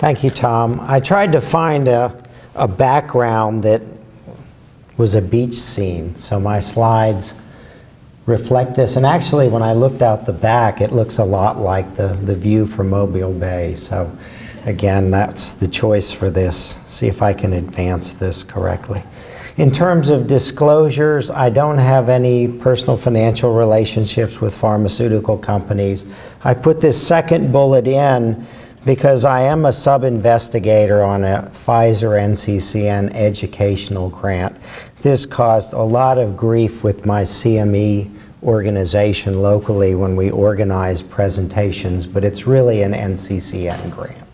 Thank you, Tom. I tried to find a, a background that was a beach scene, so my slides reflect this. And actually, when I looked out the back, it looks a lot like the, the view from Mobile Bay. So again, that's the choice for this. See if I can advance this correctly. In terms of disclosures, I don't have any personal financial relationships with pharmaceutical companies. I put this second bullet in because I am a sub-investigator on a Pfizer NCCN educational grant. This caused a lot of grief with my CME organization locally when we organize presentations, but it's really an NCCN grant.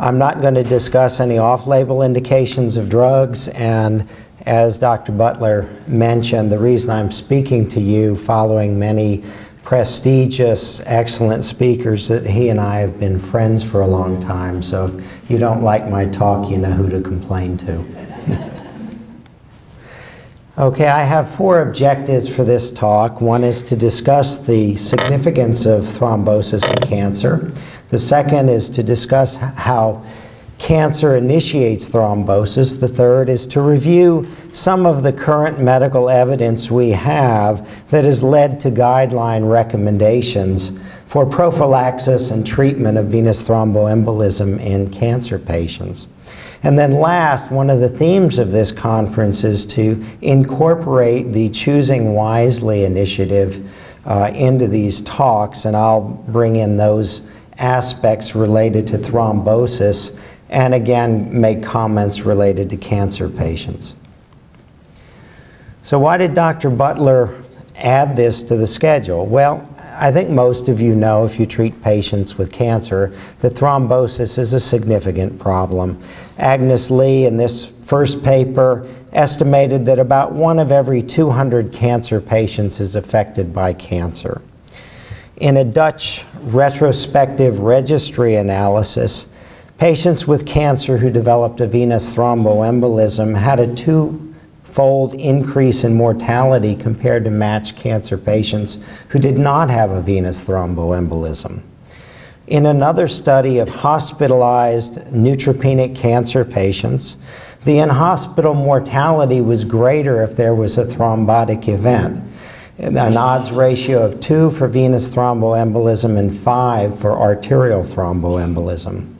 I'm not going to discuss any off-label indications of drugs, and as Dr. Butler mentioned, the reason I'm speaking to you following many prestigious, excellent speakers that he and I have been friends for a long time. So if you don't like my talk, you know who to complain to. okay, I have four objectives for this talk. One is to discuss the significance of thrombosis in cancer. The second is to discuss how cancer initiates thrombosis. The third is to review some of the current medical evidence we have that has led to guideline recommendations for prophylaxis and treatment of venous thromboembolism in cancer patients. And then last, one of the themes of this conference is to incorporate the Choosing Wisely initiative uh, into these talks, and I'll bring in those aspects related to thrombosis and again make comments related to cancer patients. So why did Dr. Butler add this to the schedule? Well, I think most of you know if you treat patients with cancer that thrombosis is a significant problem. Agnes Lee in this first paper estimated that about one of every 200 cancer patients is affected by cancer. In a Dutch retrospective registry analysis, Patients with cancer who developed a venous thromboembolism had a two-fold increase in mortality compared to matched cancer patients who did not have a venous thromboembolism. In another study of hospitalized neutropenic cancer patients, the in-hospital mortality was greater if there was a thrombotic event. An odds ratio of 2 for venous thromboembolism and 5 for arterial thromboembolism.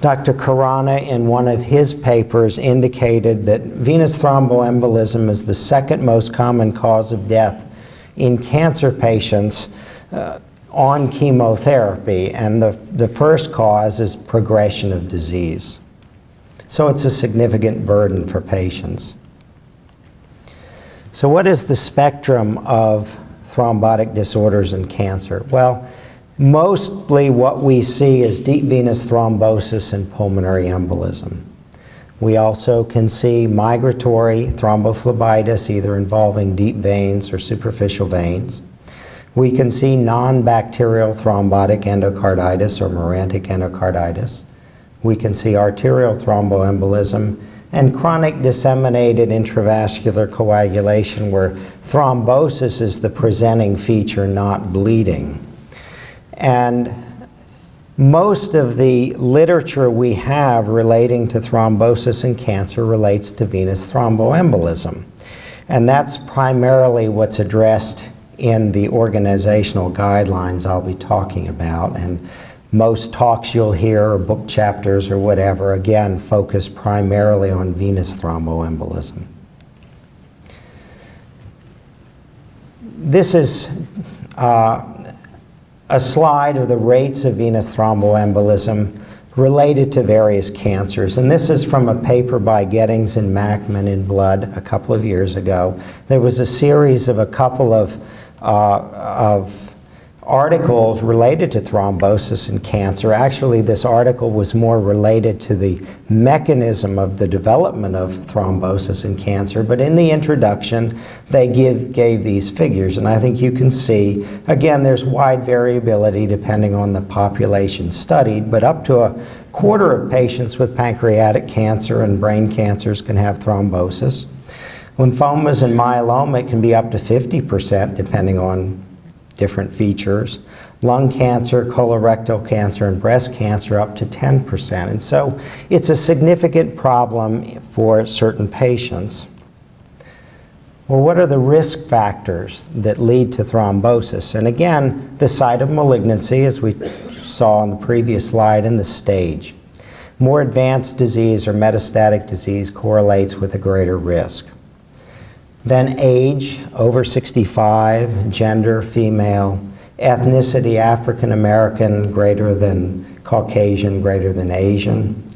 Dr. Khorana, in one of his papers, indicated that venous thromboembolism is the second most common cause of death in cancer patients uh, on chemotherapy, and the, the first cause is progression of disease. So it's a significant burden for patients. So what is the spectrum of thrombotic disorders in cancer? Well, Mostly what we see is deep venous thrombosis and pulmonary embolism. We also can see migratory thrombophlebitis, either involving deep veins or superficial veins. We can see non-bacterial thrombotic endocarditis or marantic endocarditis. We can see arterial thromboembolism and chronic disseminated intravascular coagulation where thrombosis is the presenting feature, not bleeding. And most of the literature we have relating to thrombosis and cancer relates to venous thromboembolism. And that's primarily what's addressed in the organizational guidelines I'll be talking about. And most talks you'll hear, or book chapters or whatever, again, focus primarily on venous thromboembolism. This is uh, a slide of the rates of venous thromboembolism related to various cancers. And this is from a paper by Geddings and Mackman in Blood a couple of years ago. There was a series of a couple of, uh, of articles related to thrombosis and cancer. Actually, this article was more related to the mechanism of the development of thrombosis and cancer, but in the introduction, they give, gave these figures, and I think you can see, again, there's wide variability depending on the population studied, but up to a quarter of patients with pancreatic cancer and brain cancers can have thrombosis. Lymphomas and myeloma, it can be up to 50% depending on different features. lung cancer, colorectal cancer, and breast cancer up to 10%. And so it's a significant problem for certain patients. Well, what are the risk factors that lead to thrombosis? And again, the site of malignancy, as we saw on the previous slide, and the stage. More advanced disease or metastatic disease correlates with a greater risk. Then age, over 65, gender, female, ethnicity, African American, greater than Caucasian, greater than Asian.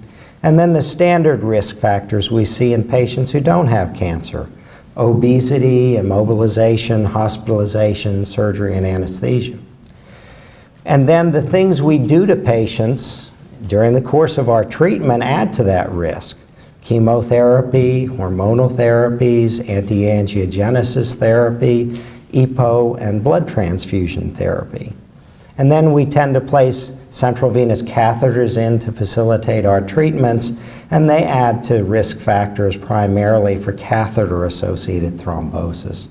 And then the standard risk factors we see in patients who don't have cancer obesity, immobilization, hospitalization, surgery, and anesthesia. And then the things we do to patients during the course of our treatment add to that risk. Chemotherapy, hormonal therapies, anti-angiogenesis therapy, EPO, and blood transfusion therapy. And then we tend to place central venous catheters in to facilitate our treatments, and they add to risk factors primarily for catheter-associated thrombosis.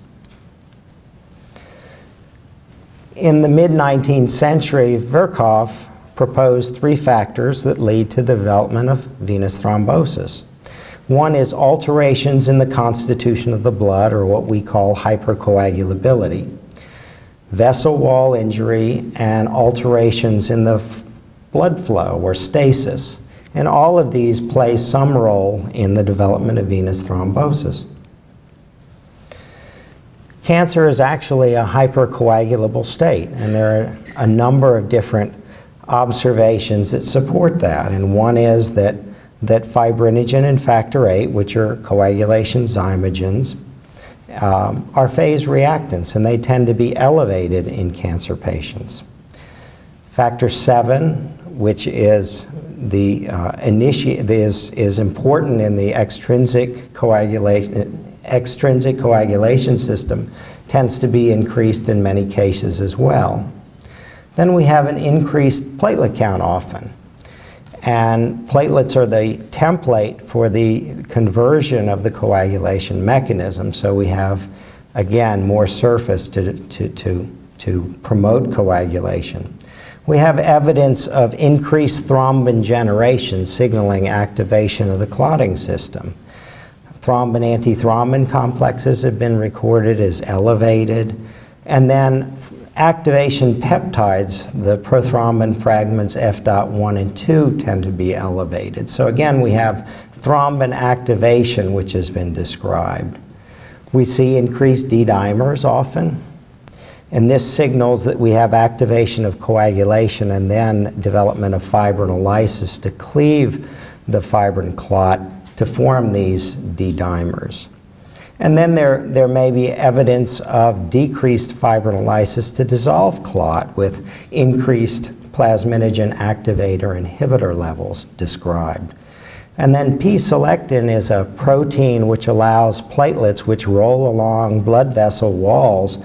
In the mid-19th century, Virchow proposed three factors that lead to the development of venous thrombosis. One is alterations in the constitution of the blood, or what we call hypercoagulability vessel wall injury, and alterations in the blood flow or stasis. And all of these play some role in the development of venous thrombosis. Cancer is actually a hypercoagulable state, and there are a number of different observations that support that. And one is that, that fibrinogen and factor VIII, which are coagulation zymogens, um, are phase reactants, and they tend to be elevated in cancer patients. Factor VII, which is the uh, initi- is, is important in the extrinsic coagulation, extrinsic coagulation system, tends to be increased in many cases as well. Then we have an increased platelet count often. And platelets are the template for the conversion of the coagulation mechanism. So we have, again, more surface to, to, to, to promote coagulation. We have evidence of increased thrombin generation signaling activation of the clotting system. Thrombin antithrombin complexes have been recorded as elevated. And then activation peptides, the prothrombin fragments F.1 and 2 tend to be elevated. So again, we have thrombin activation, which has been described. We see increased D-dimers often, and this signals that we have activation of coagulation and then development of fibrinolysis to cleave the fibrin clot to form these D-dimers. And then there, there may be evidence of decreased fibrinolysis to dissolve clot with increased plasminogen activator inhibitor levels described. And then P-selectin is a protein which allows platelets which roll along blood vessel walls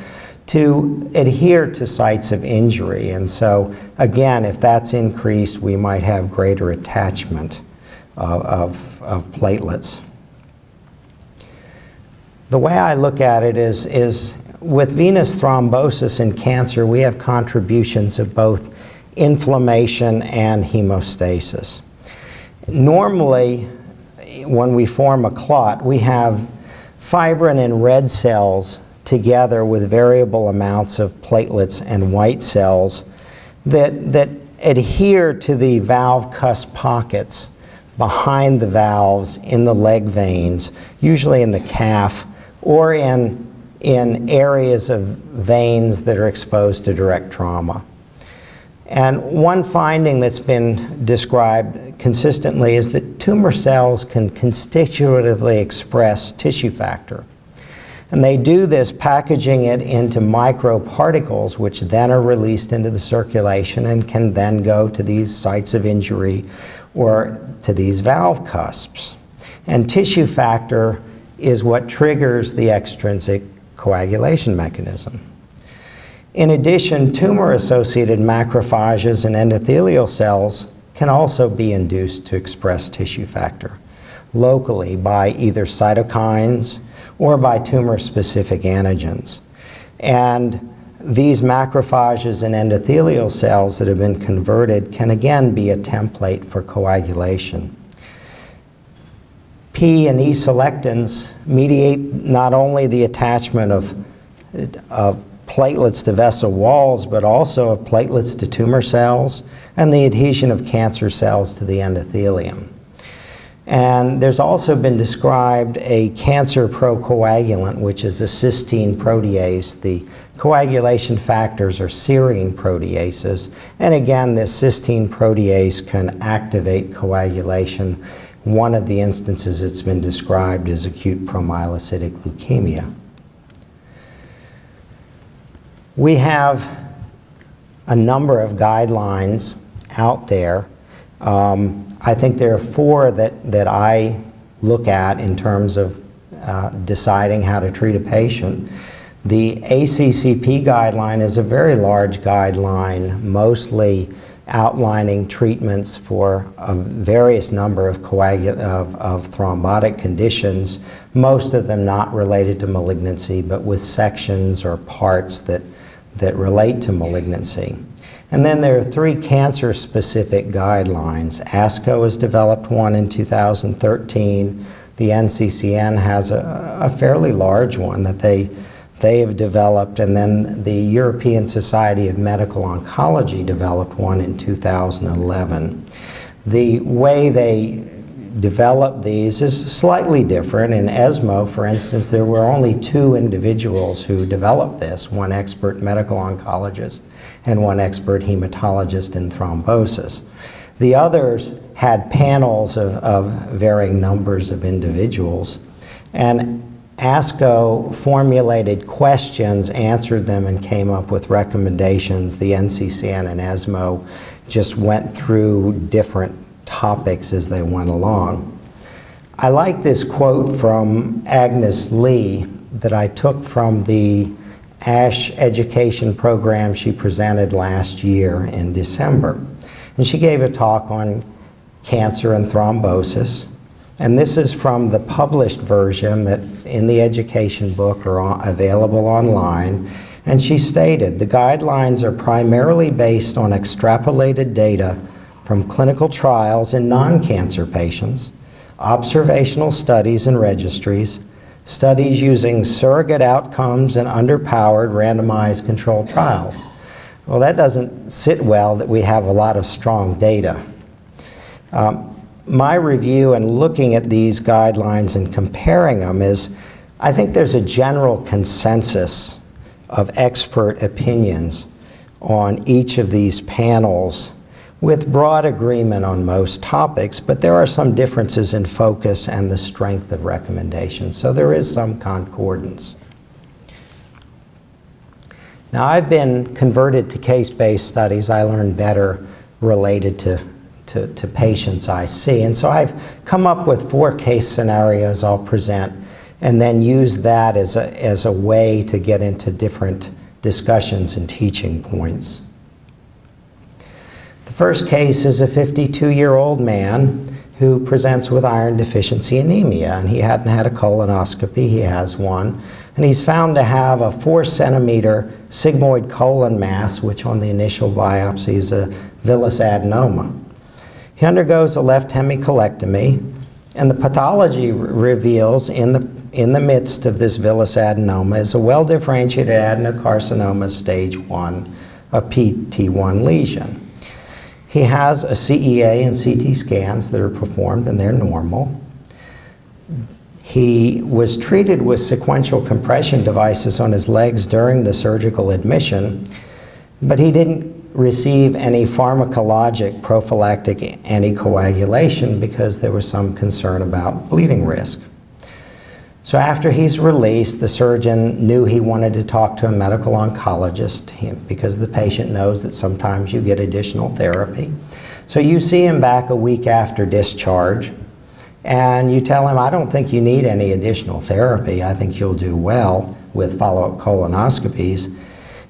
to adhere to sites of injury. And so, again, if that's increased, we might have greater attachment of, of, of platelets. The way I look at it is, is with venous thrombosis and cancer, we have contributions of both inflammation and hemostasis. Normally, when we form a clot, we have fibrin and red cells together with variable amounts of platelets and white cells that, that adhere to the valve cusp pockets behind the valves in the leg veins, usually in the calf or in, in areas of veins that are exposed to direct trauma. And one finding that's been described consistently is that tumor cells can constitutively express tissue factor. And they do this packaging it into microparticles, which then are released into the circulation and can then go to these sites of injury or to these valve cusps. And tissue factor is what triggers the extrinsic coagulation mechanism. In addition, tumor-associated macrophages and endothelial cells can also be induced to express tissue factor locally by either cytokines or by tumor-specific antigens. And these macrophages and endothelial cells that have been converted can again be a template for coagulation. P and E selectins mediate not only the attachment of, of platelets to vessel walls, but also of platelets to tumor cells and the adhesion of cancer cells to the endothelium. And there's also been described a cancer procoagulant, which is a cysteine protease. The coagulation factors are serine proteases. And again, this cysteine protease can activate coagulation. One of the instances it's been described is acute promyelocytic leukemia. We have a number of guidelines out there. Um, I think there are four that, that I look at in terms of uh, deciding how to treat a patient. The ACCP guideline is a very large guideline, mostly outlining treatments for a various number of, of, of, thrombotic conditions, most of them not related to malignancy, but with sections or parts that, that relate to malignancy. And then there are three cancer specific guidelines. ASCO has developed one in 2013. The NCCN has a, a, fairly large one that they, they have developed, and then the European Society of Medical Oncology developed one in 2011. The way they develop these is slightly different. In ESMO, for instance, there were only two individuals who developed this, one expert medical oncologist and one expert hematologist in thrombosis. The others had panels of, of varying numbers of individuals, and ASCO formulated questions, answered them, and came up with recommendations. The NCCN and ESMO just went through different topics as they went along. I like this quote from Agnes Lee that I took from the ASH education program she presented last year in December. And she gave a talk on cancer and thrombosis. And this is from the published version that's in the education book or on, available online. And she stated the guidelines are primarily based on extrapolated data from clinical trials in non cancer patients, observational studies and registries, studies using surrogate outcomes and underpowered randomized controlled trials. Well, that doesn't sit well that we have a lot of strong data. Um, my review and looking at these guidelines and comparing them is I think there's a general consensus of expert opinions on each of these panels with broad agreement on most topics, but there are some differences in focus and the strength of recommendations, so there is some concordance. Now, I've been converted to case-based studies. I learn better related to, to, to, patients I see. And so I've come up with four case scenarios I'll present and then use that as a, as a way to get into different discussions and teaching points. The First case is a 52-year-old man who presents with iron deficiency anemia, and he hadn't had a colonoscopy, he has one, and he's found to have a four centimeter sigmoid colon mass, which on the initial biopsy is a villous adenoma. He undergoes a left hemicolectomy, and the pathology reveals in the, in the midst of this villous adenoma is a well-differentiated adenocarcinoma stage 1, a PT1 lesion. He has a CEA and CT scans that are performed and they're normal. He was treated with sequential compression devices on his legs during the surgical admission, but he didn't receive any pharmacologic prophylactic anticoagulation because there was some concern about bleeding risk. So after he's released, the surgeon knew he wanted to talk to a medical oncologist because the patient knows that sometimes you get additional therapy. So you see him back a week after discharge and you tell him, I don't think you need any additional therapy. I think you'll do well with follow-up colonoscopies.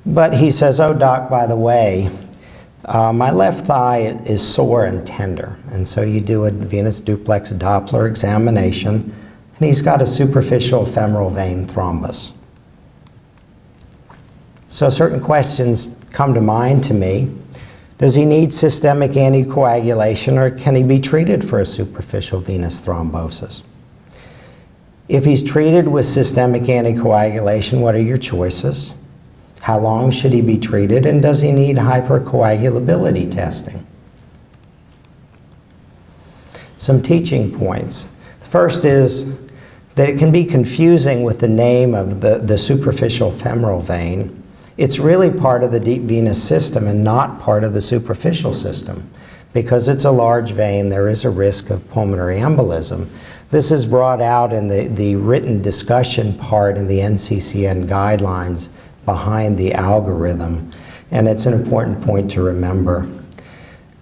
But he says, oh, doc, by the way, uh, my left thigh is sore and tender. And so you do a venous duplex Doppler examination and he's got a superficial femoral vein thrombus. So certain questions come to mind to me. Does he need systemic anticoagulation or can he be treated for a superficial venous thrombosis? If he's treated with systemic anticoagulation, what are your choices? How long should he be treated and does he need hypercoagulability testing? Some teaching points. The first is that it can be confusing with the name of the, the superficial femoral vein. It's really part of the deep venous system and not part of the superficial system. Because it's a large vein, there is a risk of pulmonary embolism. This is brought out in the, the written discussion part in the NCCN guidelines behind the algorithm, and it's an important point to remember.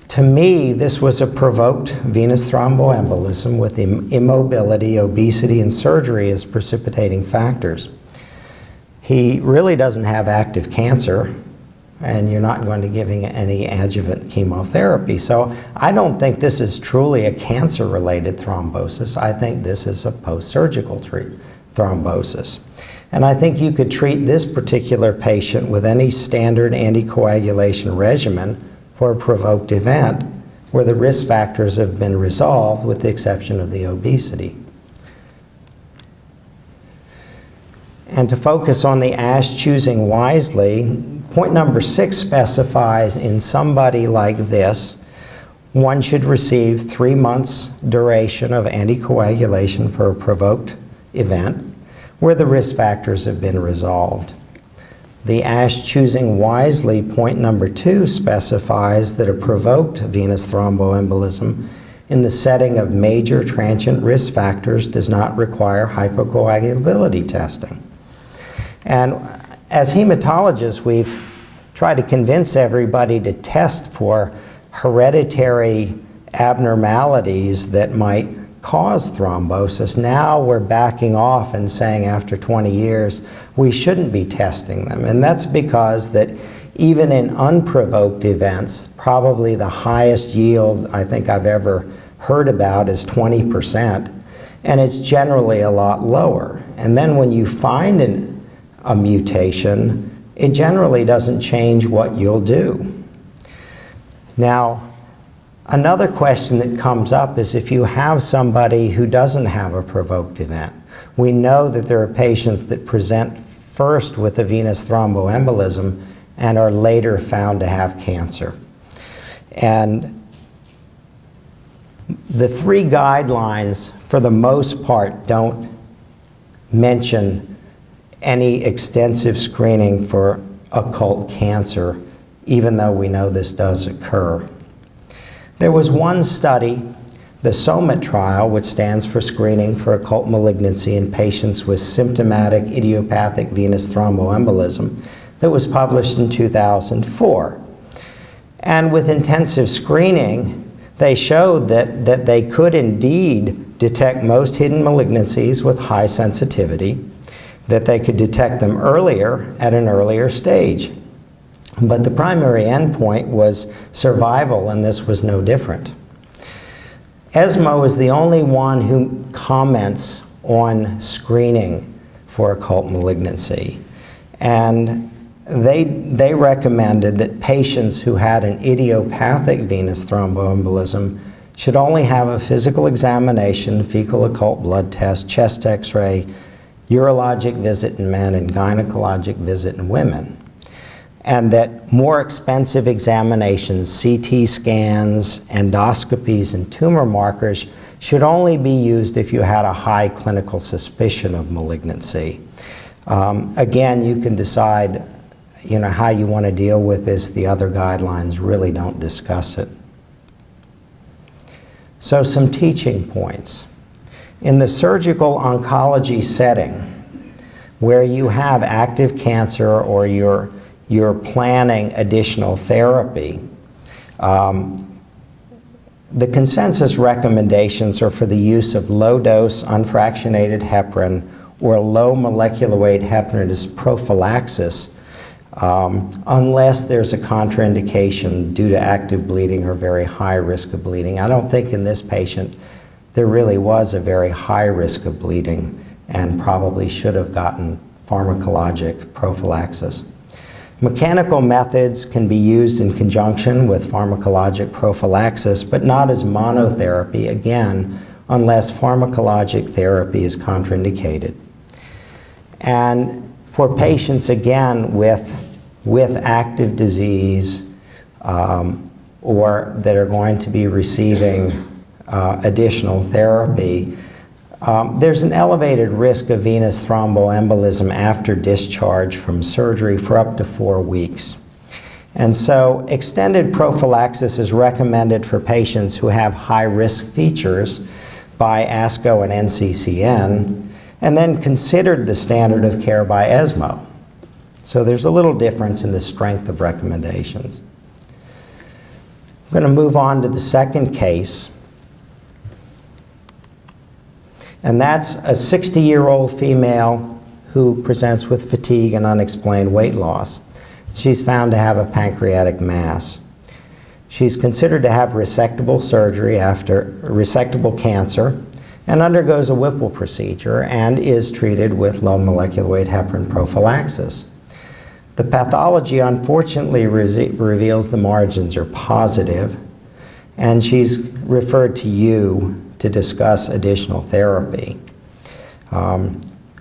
To me, this was a provoked venous thromboembolism with immobility, obesity, and surgery as precipitating factors. He really doesn't have active cancer, and you're not going to giving any adjuvant chemotherapy. So I don't think this is truly a cancer-related thrombosis. I think this is a post-surgical thrombosis. And I think you could treat this particular patient with any standard anticoagulation regimen for a provoked event where the risk factors have been resolved with the exception of the obesity. And to focus on the ASH choosing wisely, point number six specifies in somebody like this, one should receive three months duration of anticoagulation for a provoked event where the risk factors have been resolved. The ASH choosing wisely point number two specifies that a provoked venous thromboembolism in the setting of major transient risk factors does not require hypocoagulability testing. And as hematologists, we've tried to convince everybody to test for hereditary abnormalities that might cause thrombosis. Now we're backing off and saying after 20 years we shouldn't be testing them. And that's because that even in unprovoked events, probably the highest yield I think I've ever heard about is 20%, and it's generally a lot lower. And then when you find an, a mutation, it generally doesn't change what you'll do. Now, Another question that comes up is if you have somebody who doesn't have a provoked event. We know that there are patients that present first with a venous thromboembolism and are later found to have cancer. And the three guidelines, for the most part, don't mention any extensive screening for occult cancer, even though we know this does occur. There was one study, the SOMIT trial, which stands for Screening for Occult Malignancy in Patients with Symptomatic Idiopathic Venous Thromboembolism, that was published in 2004. And with intensive screening, they showed that, that they could indeed detect most hidden malignancies with high sensitivity, that they could detect them earlier at an earlier stage. But the primary endpoint was survival, and this was no different. ESMO is the only one who comments on screening for occult malignancy. And they, they recommended that patients who had an idiopathic venous thromboembolism should only have a physical examination, fecal occult blood test, chest x-ray, urologic visit in men, and gynecologic visit in women and that more expensive examinations, CT scans, endoscopies, and tumor markers should only be used if you had a high clinical suspicion of malignancy. Um, again, you can decide you know, how you want to deal with this. The other guidelines really don't discuss it. So some teaching points. In the surgical oncology setting, where you have active cancer or you're you're planning additional therapy. Um, the consensus recommendations are for the use of low-dose unfractionated heparin or low molecular weight heparin as prophylaxis um, unless there's a contraindication due to active bleeding or very high risk of bleeding. I don't think in this patient there really was a very high risk of bleeding and probably should have gotten pharmacologic prophylaxis. Mechanical methods can be used in conjunction with pharmacologic prophylaxis, but not as monotherapy, again, unless pharmacologic therapy is contraindicated. And for patients, again, with, with active disease um, or that are going to be receiving uh, additional therapy, um, there's an elevated risk of venous thromboembolism after discharge from surgery for up to four weeks. And so extended prophylaxis is recommended for patients who have high risk features by ASCO and NCCN, and then considered the standard of care by ESMO. So there's a little difference in the strength of recommendations. I'm going to move on to the second case. And that's a 60 year old female who presents with fatigue and unexplained weight loss. She's found to have a pancreatic mass. She's considered to have resectable surgery after resectable cancer and undergoes a Whipple procedure and is treated with low molecular weight heparin prophylaxis. The pathology unfortunately re reveals the margins are positive, and she's referred to you to discuss additional therapy. Um,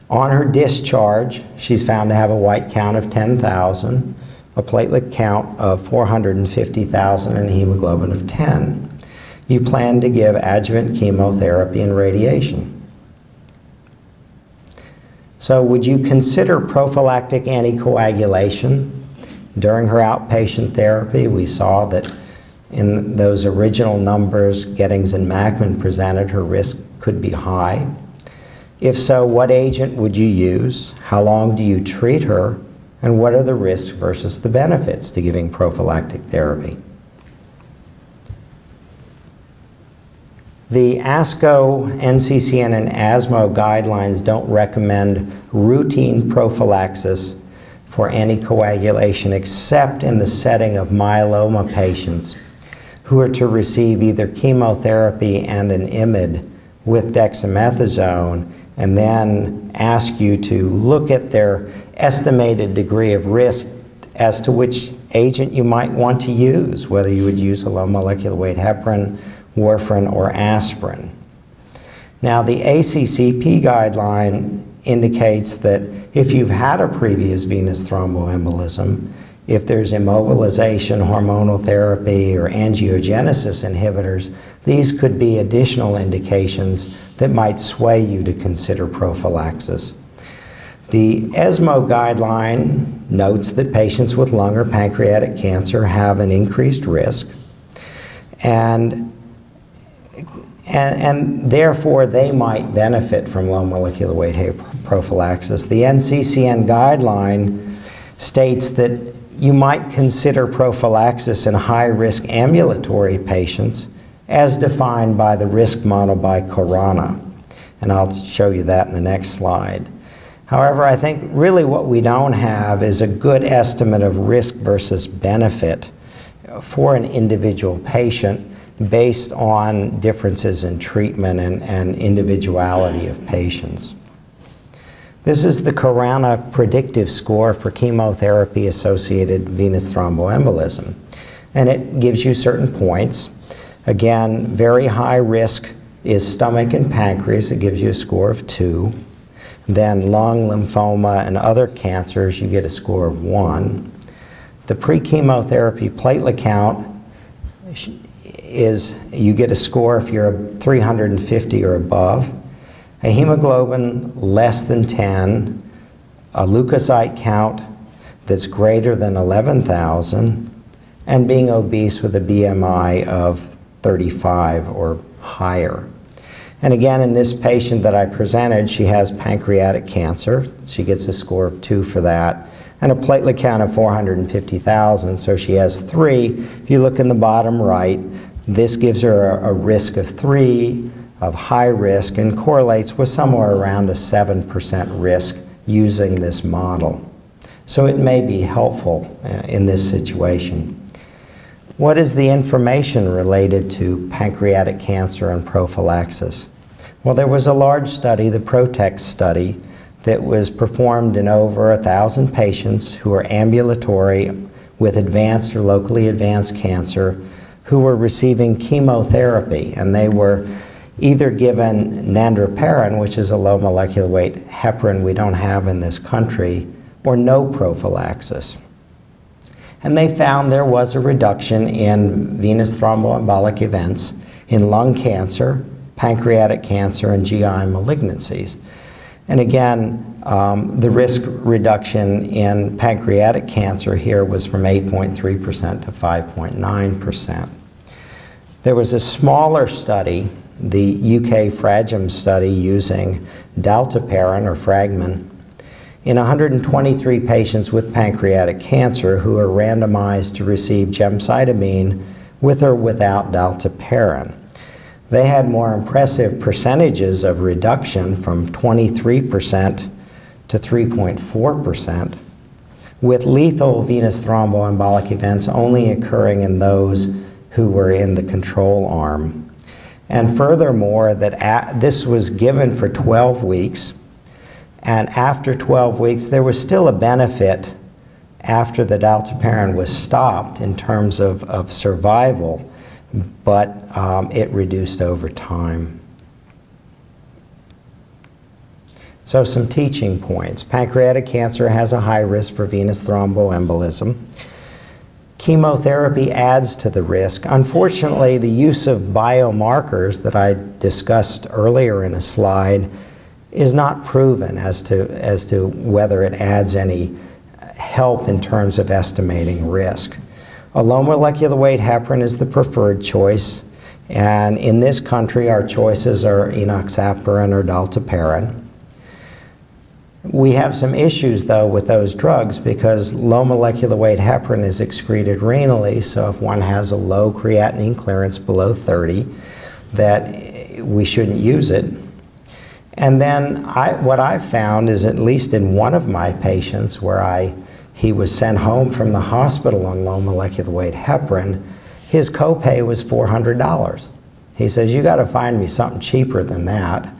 on her discharge, she's found to have a white count of 10,000, a platelet count of 450,000, and hemoglobin of 10. You plan to give adjuvant chemotherapy and radiation. So would you consider prophylactic anticoagulation during her outpatient therapy? We saw that in those original numbers Geddings and Mackman presented, her risk could be high. If so, what agent would you use? How long do you treat her? And what are the risks versus the benefits to giving prophylactic therapy? The ASCO, NCCN, and ESMO guidelines don't recommend routine prophylaxis for anticoagulation except in the setting of myeloma patients who are to receive either chemotherapy and an IMID with dexamethasone and then ask you to look at their estimated degree of risk as to which agent you might want to use, whether you would use a low molecular weight heparin, warfarin, or aspirin. Now, the ACCP guideline indicates that if you've had a previous venous thromboembolism, if there's immobilization, hormonal therapy, or angiogenesis inhibitors, these could be additional indications that might sway you to consider prophylaxis. The ESMO guideline notes that patients with lung or pancreatic cancer have an increased risk, and, and, and therefore they might benefit from low molecular weight prophylaxis. The NCCN guideline states that you might consider prophylaxis in high-risk ambulatory patients as defined by the risk model by Khorana. And I'll show you that in the next slide. However, I think really what we don't have is a good estimate of risk versus benefit for an individual patient based on differences in treatment and, and individuality of patients. This is the Khorana predictive score for chemotherapy associated venous thromboembolism. And it gives you certain points. Again, very high risk is stomach and pancreas. It gives you a score of two. Then lung, lymphoma, and other cancers, you get a score of one. The pre-chemotherapy platelet count is you get a score if you're 350 or above a hemoglobin less than 10, a leukocyte count that's greater than 11,000, and being obese with a BMI of 35 or higher. And again, in this patient that I presented, she has pancreatic cancer. She gets a score of 2 for that, and a platelet count of 450,000, so she has 3. If you look in the bottom right, this gives her a, risk of 3 of high risk and correlates with somewhere around a 7% risk using this model. So it may be helpful uh, in this situation. What is the information related to pancreatic cancer and prophylaxis? Well, there was a large study, the PROTECHT study, that was performed in over a thousand patients who were ambulatory with advanced or locally advanced cancer who were receiving chemotherapy and they were either given nadroparin, which is a low molecular weight heparin we don't have in this country, or no prophylaxis. And they found there was a reduction in venous thromboembolic events in lung cancer, pancreatic cancer, and GI malignancies. And again, um, the risk reduction in pancreatic cancer here was from 8.3% to 5.9%. There was a smaller study the UK Fragem study using dalteparin or Fragmin in 123 patients with pancreatic cancer who are randomized to receive gemcitabine with or without dalteparin. They had more impressive percentages of reduction from 23% to 3.4%, with lethal venous thromboembolic events only occurring in those who were in the control arm. And furthermore, that this was given for 12 weeks, and after 12 weeks, there was still a benefit after the dalteparin was stopped in terms of, of survival, but um, it reduced over time. So some teaching points. Pancreatic cancer has a high risk for venous thromboembolism. Chemotherapy adds to the risk. Unfortunately, the use of biomarkers that I discussed earlier in a slide is not proven as to, as to whether it adds any help in terms of estimating risk. A low molecular weight heparin is the preferred choice, and in this country our choices are enoxaparin or dalteparin. We have some issues, though, with those drugs because low molecular weight heparin is excreted renally, so if one has a low creatinine clearance below 30, that we shouldn't use it. And then I, what I found is, at least in one of my patients where I, he was sent home from the hospital on low molecular weight heparin, his copay was $400. He says, you got to find me something cheaper than that.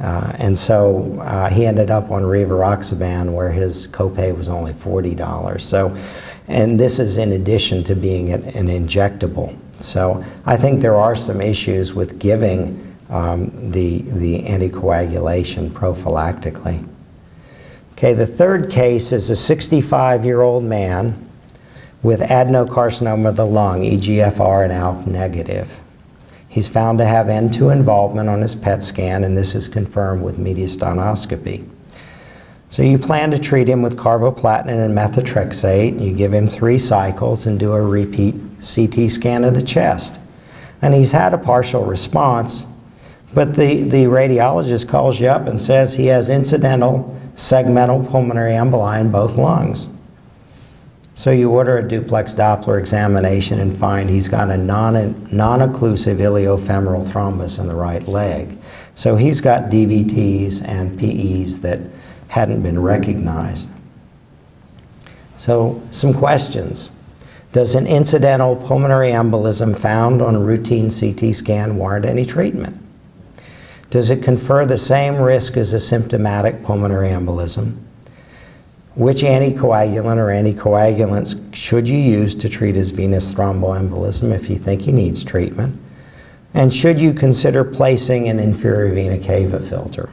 Uh, and so uh, he ended up on rivaroxaban where his copay was only $40. So, and this is in addition to being an, an injectable. So I think there are some issues with giving um, the, the anticoagulation prophylactically. Okay, the third case is a 65-year-old man with adenocarcinoma of the lung, EGFR and ALK negative. He's found to have N2 involvement on his PET scan, and this is confirmed with mediastinoscopy. So you plan to treat him with carboplatin and methotrexate. You give him three cycles and do a repeat CT scan of the chest. And he's had a partial response, but the, the radiologist calls you up and says he has incidental segmental pulmonary emboli in both lungs. So you order a duplex Doppler examination and find he's got a non, non-occlusive iliofemoral thrombus in the right leg. So he's got DVTs and PEs that hadn't been recognized. So some questions. Does an incidental pulmonary embolism found on a routine CT scan warrant any treatment? Does it confer the same risk as a symptomatic pulmonary embolism? Which anticoagulant or anticoagulants should you use to treat his venous thromboembolism if you think he needs treatment? And should you consider placing an inferior vena cava filter?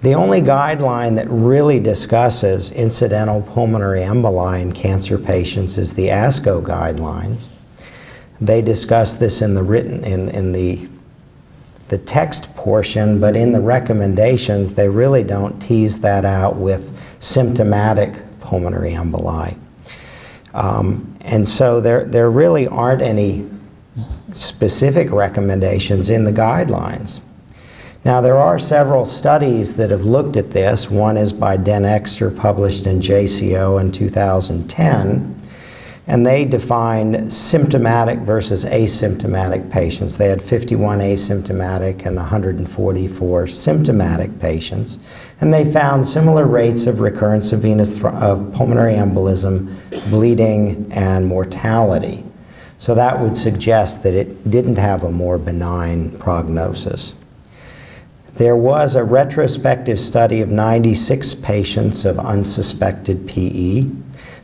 The only guideline that really discusses incidental pulmonary emboli in cancer patients is the ASCO guidelines. They discuss this in the written in, in the the text portion, but in the recommendations, they really don't tease that out with symptomatic pulmonary emboli. Um, and so there, there really aren't any specific recommendations in the guidelines. Now, there are several studies that have looked at this. One is by Den Exter, published in JCO in 2010 and they defined symptomatic versus asymptomatic patients. They had 51 asymptomatic and 144 symptomatic patients, and they found similar rates of recurrence of venous of pulmonary embolism, bleeding, and mortality. So that would suggest that it didn't have a more benign prognosis. There was a retrospective study of 96 patients of unsuspected PE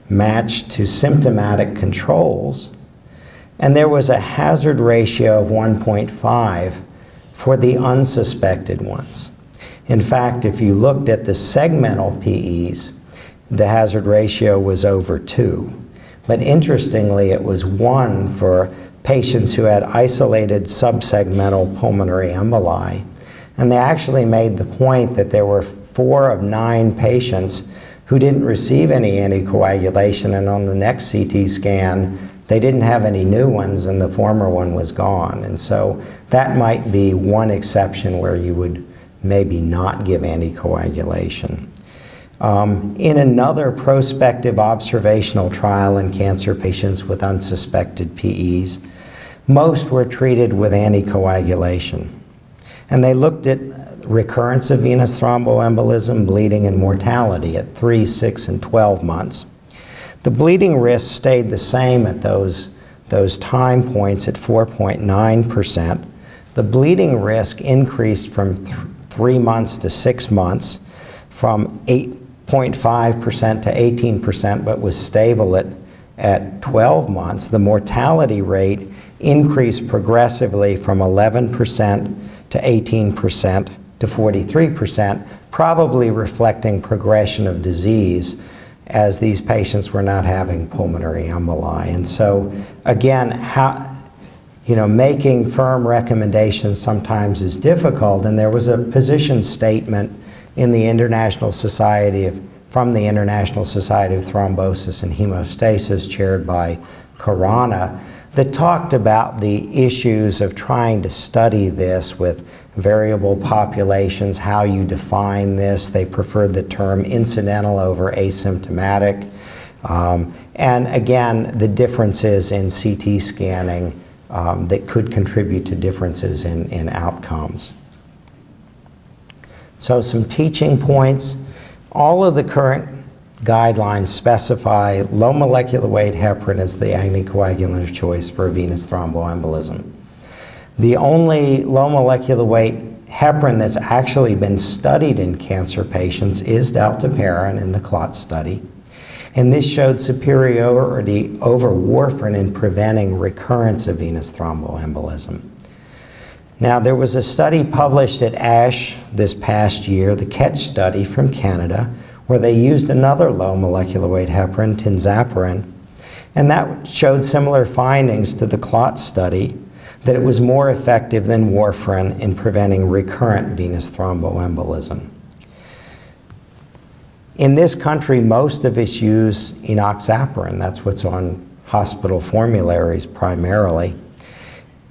matched to symptomatic controls, and there was a hazard ratio of 1.5 for the unsuspected ones. In fact, if you looked at the segmental PEs, the hazard ratio was over 2. But interestingly, it was 1 for patients who had isolated subsegmental pulmonary emboli and they actually made the point that there were four of nine patients who didn't receive any anticoagulation, and on the next CT scan, they didn't have any new ones, and the former one was gone. And so that might be one exception where you would maybe not give anticoagulation. Um, in another prospective observational trial in cancer patients with unsuspected PEs, most were treated with anticoagulation. And they looked at recurrence of venous thromboembolism, bleeding, and mortality at 3, 6, and 12 months. The bleeding risk stayed the same at those, those time points at 4.9%. The bleeding risk increased from th three months to six months, from 8.5% to 18%, but was stable at, at 12 months. The mortality rate increased progressively from 11% to 18% to 43%, probably reflecting progression of disease as these patients were not having pulmonary emboli. And so, again, how, you know, making firm recommendations sometimes is difficult, and there was a position statement in the International Society of, from the International Society of Thrombosis and Hemostasis, chaired by Khorana, that talked about the issues of trying to study this with variable populations, how you define this. They preferred the term incidental over asymptomatic. Um, and again, the differences in CT scanning um, that could contribute to differences in, in outcomes. So some teaching points. All of the current guidelines specify low molecular weight heparin as the anticoagulant of choice for venous thromboembolism. The only low molecular weight heparin that's actually been studied in cancer patients is dalteparin in the CLOT study. And this showed superiority over warfarin in preventing recurrence of venous thromboembolism. Now, there was a study published at ASH this past year, the CATCH study from Canada, where they used another low molecular weight heparin, tinzaparin, and that showed similar findings to the CLOT study, that it was more effective than warfarin in preventing recurrent venous thromboembolism. In this country, most of us use enoxaparin. That's what's on hospital formularies primarily.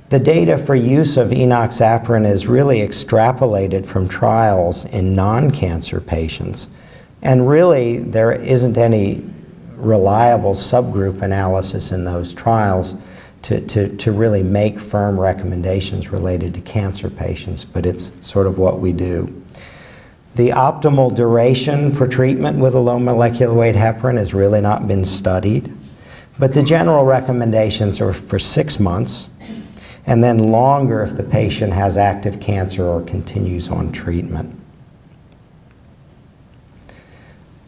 The data for use of enoxaparin is really extrapolated from trials in non-cancer patients and really, there isn't any reliable subgroup analysis in those trials to, to, to really make firm recommendations related to cancer patients, but it's sort of what we do. The optimal duration for treatment with a low molecular weight heparin has really not been studied, but the general recommendations are for six months and then longer if the patient has active cancer or continues on treatment.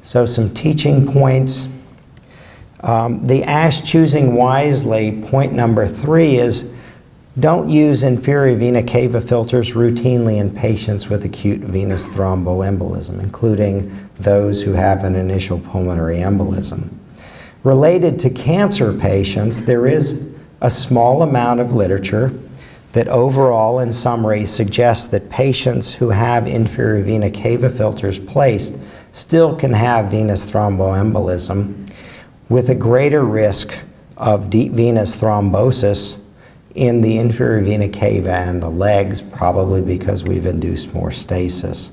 So some teaching points. Um, the ASH choosing wisely, point number three is don't use inferior vena cava filters routinely in patients with acute venous thromboembolism, including those who have an initial pulmonary embolism. Related to cancer patients, there is a small amount of literature that overall, in summary, suggests that patients who have inferior vena cava filters placed still can have venous thromboembolism with a greater risk of deep venous thrombosis in the inferior vena cava and the legs, probably because we've induced more stasis.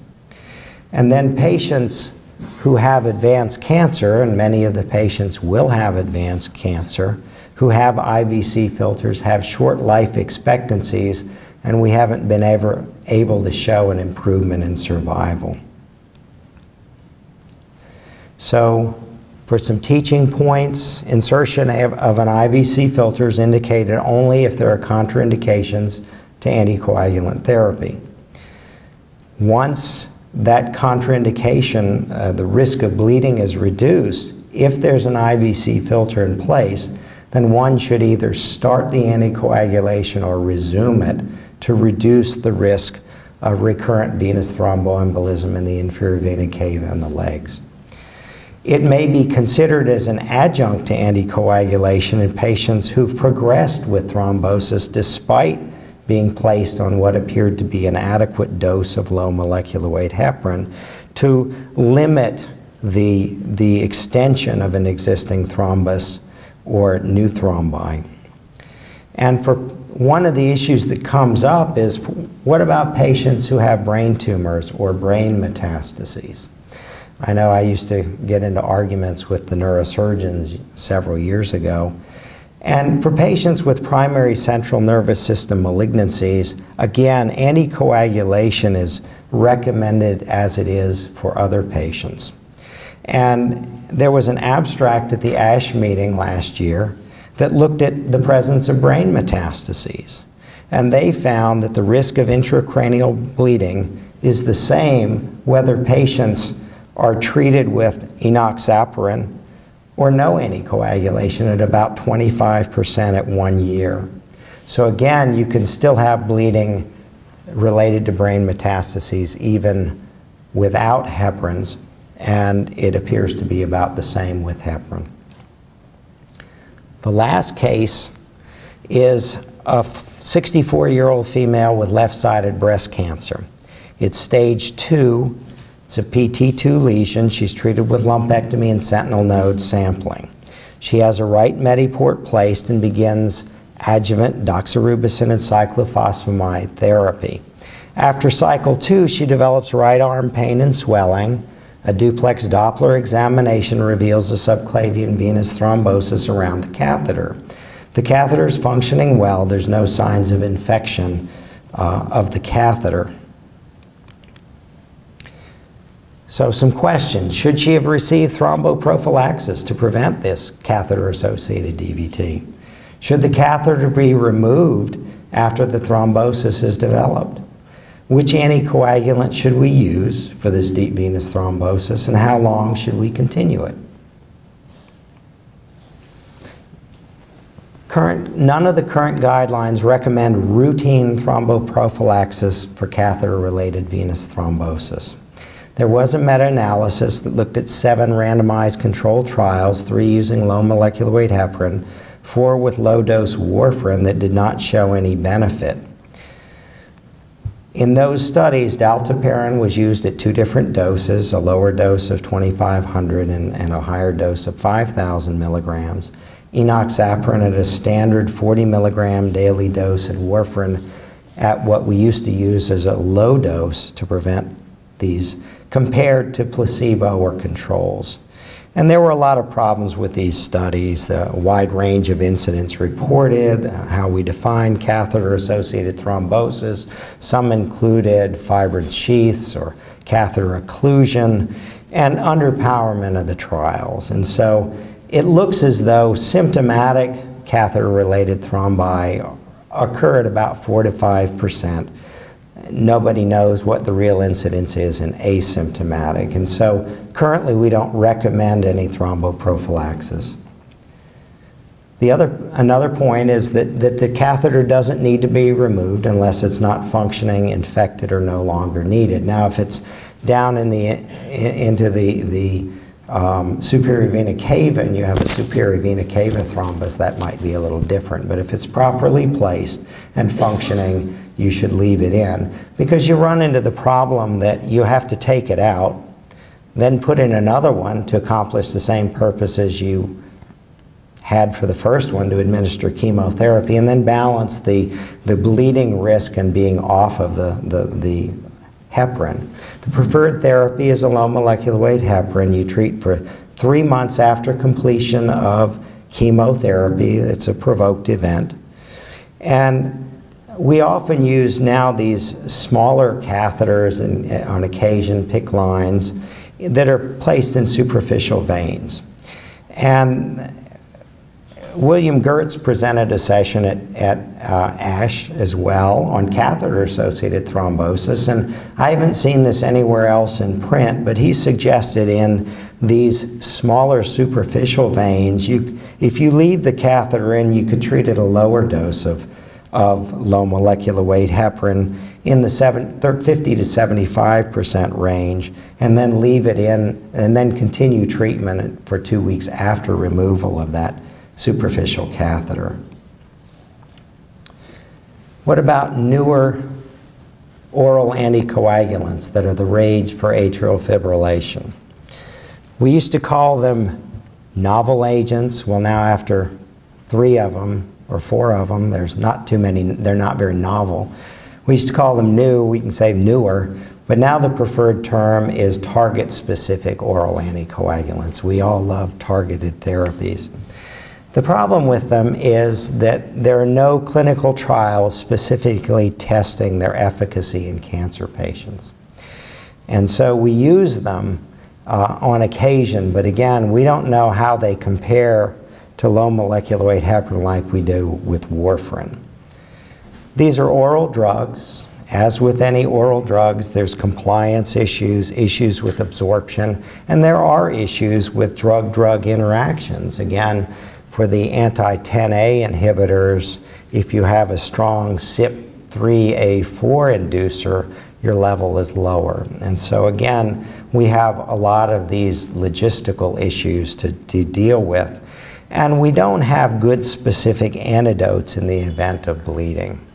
And then patients who have advanced cancer, and many of the patients will have advanced cancer, who have IVC filters have short life expectancies, and we haven't been ever able to show an improvement in survival. So For some teaching points, insertion of, an IVC filter is indicated only if there are contraindications to anticoagulant therapy. Once that contraindication, uh, the risk of bleeding is reduced, if there's an IVC filter in place, then one should either start the anticoagulation or resume it to reduce the risk of recurrent venous thromboembolism in the inferior vena cava and the legs. It may be considered as an adjunct to anticoagulation in patients who've progressed with thrombosis despite being placed on what appeared to be an adequate dose of low molecular weight heparin to limit the, the extension of an existing thrombus or new thrombi. And for one of the issues that comes up is what about patients who have brain tumors or brain metastases? I know I used to get into arguments with the neurosurgeons several years ago. And for patients with primary central nervous system malignancies, again, anticoagulation is recommended as it is for other patients. And there was an abstract at the ASH meeting last year that looked at the presence of brain metastases. And they found that the risk of intracranial bleeding is the same whether patients are treated with enoxaparin or no anticoagulation at about 25% at one year. So again, you can still have bleeding related to brain metastases even without heparins, and it appears to be about the same with heparin. The last case is a 64 year old female with left sided breast cancer. It's stage two it's a PT2 lesion. She's treated with lumpectomy and sentinel node sampling. She has a right mediport placed and begins adjuvant doxorubicin and cyclophosphamide therapy. After cycle two, she develops right arm pain and swelling. A duplex Doppler examination reveals a subclavian venous thrombosis around the catheter. The catheter is functioning well. There's no signs of infection uh, of the catheter. So some questions. Should she have received thromboprophylaxis to prevent this catheter-associated DVT? Should the catheter be removed after the thrombosis is developed? Which anticoagulant should we use for this deep venous thrombosis and how long should we continue it? Current, none of the current guidelines recommend routine thromboprophylaxis for catheter-related venous thrombosis. There was a meta-analysis that looked at seven randomized controlled trials, three using low molecular weight heparin, four with low-dose warfarin that did not show any benefit. In those studies, dalteparin was used at two different doses, a lower dose of 2,500 and, and a higher dose of 5,000 milligrams. Enoxaparin at a standard 40 milligram daily dose and warfarin at what we used to use as a low dose to prevent these compared to placebo or controls. And there were a lot of problems with these studies, the wide range of incidents reported, how we define catheter-associated thrombosis. Some included fibrin sheaths or catheter occlusion and underpowerment of the trials. And so it looks as though symptomatic catheter-related thrombi occur at about 4 to 5 percent nobody knows what the real incidence is in asymptomatic. And so currently we don't recommend any thromboprophylaxis. The other, another point is that, that the catheter doesn't need to be removed unless it's not functioning, infected, or no longer needed. Now, if it's down in the, into the, the um, superior vena cava and you have a superior vena cava thrombus, that might be a little different. But if it's properly placed and functioning, you should leave it in because you run into the problem that you have to take it out, then put in another one to accomplish the same purpose as you had for the first one to administer chemotherapy, and then balance the, the bleeding risk and being off of the, the, the heparin. The preferred therapy is a low molecular weight heparin. You treat for three months after completion of chemotherapy. It's a provoked event. And we often use now these smaller catheters and on occasion PICC lines that are placed in superficial veins. And William Geerts presented a session at, at uh, ASH as well on catheter-associated thrombosis, and I haven't seen this anywhere else in print, but he suggested in these smaller superficial veins, you, if you leave the catheter in, you could treat at a lower dose of, of low molecular weight heparin in the seven, 50 to 75 percent range, and then leave it in, and then continue treatment for two weeks after removal of that superficial catheter. What about newer oral anticoagulants that are the rage for atrial fibrillation? We used to call them novel agents. Well, now after three of them or four of them, there's not too many, they're not very novel. We used to call them new, we can say newer, but now the preferred term is target specific oral anticoagulants. We all love targeted therapies. The problem with them is that there are no clinical trials specifically testing their efficacy in cancer patients. And so we use them uh, on occasion, but again, we don't know how they compare to low molecular weight heparin like we do with warfarin. These are oral drugs. As with any oral drugs, there's compliance issues, issues with absorption, and there are issues with drug-drug interactions. Again, for the anti-10A inhibitors, if you have a strong CYP3A4 inducer, your level is lower. And so again, we have a lot of these logistical issues to, to deal with. And we don't have good specific antidotes in the event of bleeding.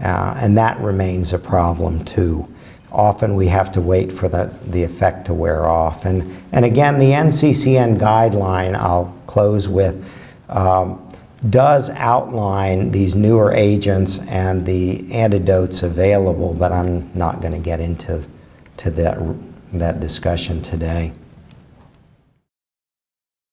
Uh, and that remains a problem too. Often we have to wait for the, the effect to wear off. And, and again, the NCCN guideline, I'll close with, um, does outline these newer agents and the antidotes available, but I'm not going to get into to that, that discussion today.